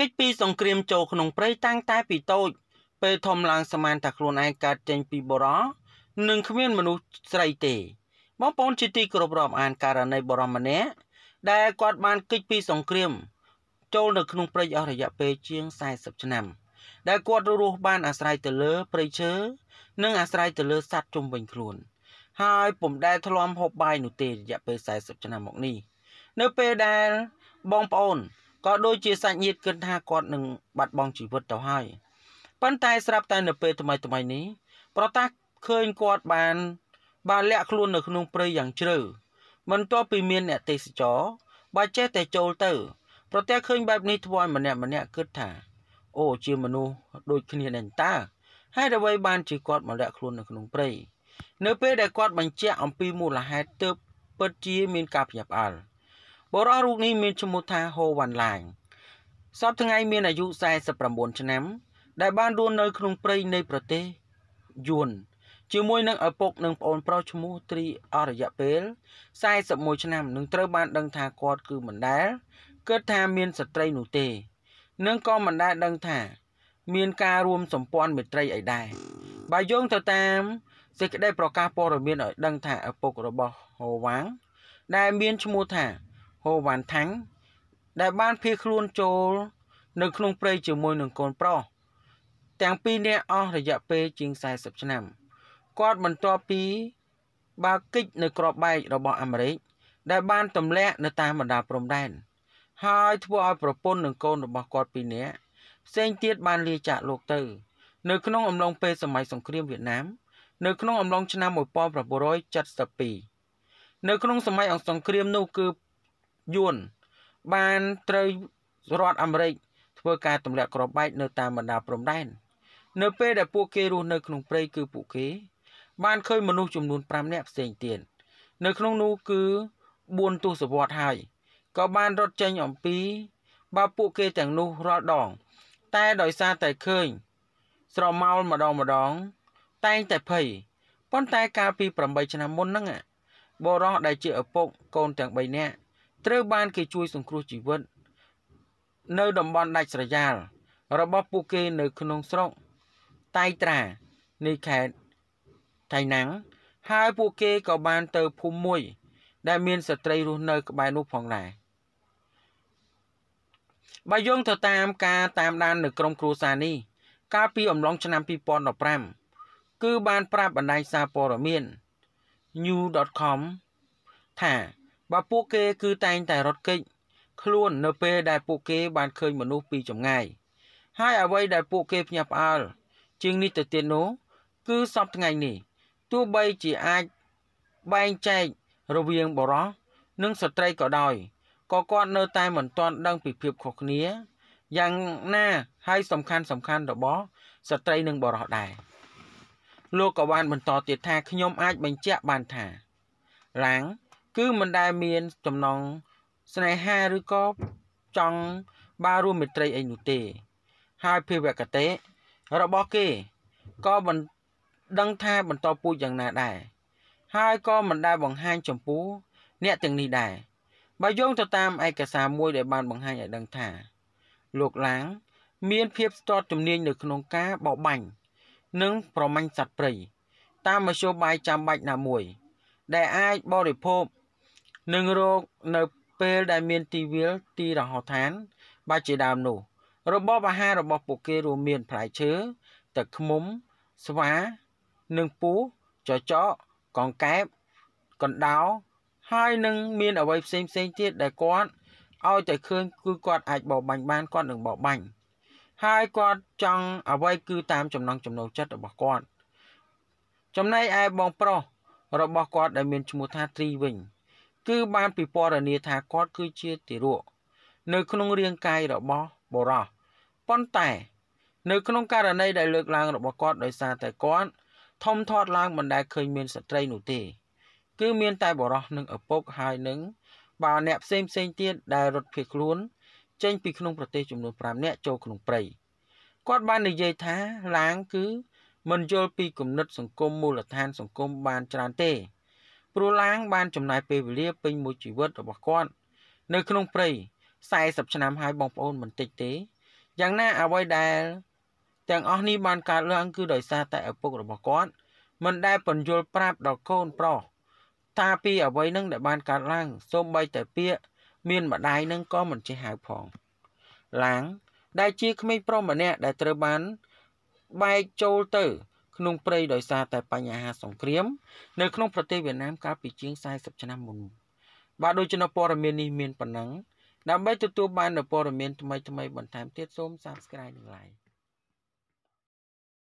កិច្ចពីសង្គ្រាមចូលក្នុងព្រៃតាំងតែពីតូច ពេលធំឡើងសមានតែខ្លួនឯងកើតចេញពីបរោះនិងគ្មានមនុស្សស្រីទេ បងប្អូនជាទីគោរពរាប់អានករណីបរោះម្នាក់ដែលគាត់បានគេចពីសង្គ្រាម ចូលនៅក្នុងព្រៃអស់រយៈពេលជាង40ឆ្នាំដែលគាត់រស់បានអាស្រ័យទៅលើព្រៃឈើនិងអាស្រ័យទៅលើសត្វជុំវិញខ្លួន ហើយពុំដែលធ្លាប់ហូបបាយនោះទេរយៈពេល40ឆ្នាំមកនេះនៅពេលដែលបងប្អូន ក៏ដូចជាសាច់ញាតិគិតថាគាត់នឹងបាត់បង់ជីវិតទៅហើយប៉ុន្តែស្រាប់តែនៅពេលថ្មីថ្មីនេះប្រតាសឃើញគាត់បាន បានលាក់ខ្លួននៅក្នុងព្រៃយ៉ាងជ្រៅបន្ទាប់ពីមានអ្នកទេសចរបើចេះតែចូលទៅ ប្រទះឃើញបែបនេះធ្វើឲ្យម្នាក់ម្នាក់គិតថាអូជាមនុស្សដូចគ្នានឹងតើហេតុអ្វីបានជាគាត់មកលាក់ខ្លួននៅក្នុងព្រៃនៅពេលដែលគាត់បញ្ជាក់អំពីមូលហេតុទើបពិតជាមានការភ្ញាក់ផ្អើល បរិះរូបនេះមានឈ្មោះថាហូវ៉ាន់ឡាងសពថ្ងៃមានអាយុ49ឆ្នាំ ដែលបានរស់នៅក្នុងព្រៃនៃប្រទេសយួនជាមួយនឹងឪពុកនិងប្អូនប្រុសឈ្មោះត្រីអររយៈពេល41ឆ្នាំនឹងត្រូវបានដឹងថាគាត់គឺមិនដែលគិតថាមានស្ត្រីនោះទេនិងក៏មិនដែលដឹងថា មានការរួមសម្ព័ន្ធមេត្រីអីដែរបើយោងទៅតាមសេចក្តីប្រកាសព័ត៌មានឲ្យដឹងថាឪពុករបស់ហូវ៉ាងដែលមានឈ្មោះថា ហូវ៉ាន់ថាំងដែលបានភៀសខ្លួនចូលនៅក្នុងព្រៃជាមួយនឹងកូនប្រុសទាំងពីរនាក់អស់រយៈពេលជាង40ឆ្នាំគាត់បន្ទាប់ពីបើកិច្ចនៅក្របបែករបស់អាមេរិកដែលបានទម្លាក់នៅតាមបណ្ដាព្រំដែនហើយធ្វើឲ្យប្រពន្ធនិងកូនរបស់គាត់ពីរនាក់ផ្សេងទៀតបានលាចាកលោកទៅ នៅក្នុងអំឡុងពេលសម័យសង្គ្រាមវៀតណាមនៅក្នុងអំឡុងឆ្នាំ1972នៅក្នុងសម័យអង្គសង្គ្រាមនោះគឺ យួនបានត្រូវរដ្ឋអាមេរិកធ្វើការទម្លាក់គ្រាប់បែកនៅតាមបណ្ដាព្រំដែននៅពេលដែលពួកគេរស់នៅក្នុងព្រៃគឺពួកគេ បានឃើញមនុស្សចំនួន5នាក់ផ្សេងទៀតនៅក្នុងនោះគឺ4ទសវត្សរ៍ហើយក៏បានរត់ចេញអំពីបើពួកគេទាំងនោះរាល់ដង តែដោយសារតែឃើញ ស្រមោលម្ដងម្ដង តែងតែភ័យប៉ុន្តែកាលពី8ឆ្នាំមុនហ្នឹងបរោះដែលជាឪពុកកូនទាំង3នាក់ ត្រូវបានគេជួយសង្គ្រោះជីវិត នៅតំបន់ដាច់ស្រយាល របស់ពួកគេនៅក្នុងស្រុកតៃត្រានៃខេត្តថៃណាំងហើយពួកគេក៏បានទៅភូមិមួយ ដែលមានស្ត្រីរស់នៅ ក្បែរនោះផងដែរបើយោងទៅតាមការតាមដាននៅក្រុមគ្រួសារនេះកាលពីអំឡុងឆ្នាំ2015គឺបានប្រាប់បណ្ដាញសារព័ត៌មាន new.com ថា បើពួកគេគឺតែងតែរត់គេចខ្លួននៅពេលដែលពួកគេបានឃើញមនុស្សពីចម្ងាយហើយអ្វីដែលពួកគេភ្ញាក់ផ្អើលជាងនេះទៅទៀតនោះគឺសពថ្ងៃនេះទោះបីជាអាចបែងចែករវាងបរោះនិងស្ត្រីក៏ដោយក៏គាត់នៅតែមិនទាន់ដឹងពីភាពខុសគ្នាយ៉ាងណាហើយសំខាន់សំខាន់របស់ស្ត្រីនិងបរោះដែរលោកក៏បានបន្តទៀតថាខ្ញុំអាចបញ្ជាក់បានថាឡាង គឺមិនដែលមានចំណងស្នេហាឬក៏ចង់បារួមមិត្តរីអីនោះទេ ហើយភាវកតេរបស់គេក៏មិនដឹងថាបន្តពូជយ៉ាងណាដែរហើយក៏មិនដែលបង្ហាញចំពោះអ្នកទាំងនេះដែរបើយោងទៅតាមឯកសារមួយដែលបានបង្ហាញឲ្យដឹងថា លោកឡាង មានភាពស្ទាត់ជំនាញនៅក្នុងការបោបាញ់និងប្រមាញ់សត្វព្រៃតាមមធ្យោបាយចាំបាច់ណាមួយ ដែលអាចបរិភោគ និងរកនៅពេលដែលមានទីវាលទីរហោឋាន បាជាដើមនោះ របបអាហាររបស់ពួកគេរួមមានផ្លែឈើទឹកឃ្មុំ ស្វា និងពូចចកកង្កែបកណ្ដោហើយនឹងមានអ្វីផ្សេងផ្សេងទៀតដែលគាត់ឲ្យតែឃើញគឺគាត់អាចបបបាញ់បានគាត់នឹងបបបាញ់ហើយគាត់ចង់អ្វីគឺតាមចំណង់ចំណូលចិត្តរបស់គាត់ចំណែកឯបងប្រុសរបស់គាត់ដែលមានឈ្មោះថាទ្រីវិញ គឺបានពិពណ៌នាថាគាត់គឺជាទារកនៅក្នុងរាងកាយរបស់បុរសប៉ុន្តែនៅក្នុងករណីដែលលើកឡើងរបស់គាត់ដោយសារតែគាត់ធំធាត់ឡើងមិនដែលឃើញមានស្ត្រីនោះទេ គឺមានតែបុរសនិងឪពុកហើយនឹងបើអ្នកផ្សេងផ្សេងទៀតដែលរត់ភៀសខ្លួន ចេញពីក្នុងប្រទេសចំនួន5នាក់ចូលក្នុងព្រៃគាត់បាននិយាយថាឡាងគឺមិនយល់ពីគំនិតសង្គមមូលដ្ឋានសង្គមបានច្រើនទេ ព្រោះឡាងបានចំណាយពេលវេលាពេញមួយជីវិតរបស់គាត់នៅក្នុងព្រៃ40ឆ្នាំហើយបងប្អូនមិនតិចទេយ៉ាងណាអ្វីដែលទាំងអស់នេះបានកើតឡើងគឺដោយសារតែឪពុករបស់គាត់មិនដែលពន្យល់ប្រាប់ដល់កូនប្រុសថាពីអ្វីនឹងដែលបានកើតឡើងសូម្បីតែពាក្យមានម្ដាយនឹងក៏មិនចេះហៅផងឡាងដែលជាក្មេងប្រុសម្នាក់ដែលត្រូវបានបែកចូលទៅ ក្នុងព្រៃដោយសារតែបញ្ហាសង្គ្រាម នៅក្នុងប្រទេសវៀតណាមកាលពីជាង40ឆ្នាំមុនបាទដូច្នេះព័ត៌មាននេះមានប៉ុណ្ណឹងដើម្បីទទួលបាននូវព័ត៌មានថ្មីៗបន្ថែមទៀតសូម Subscribe និង Like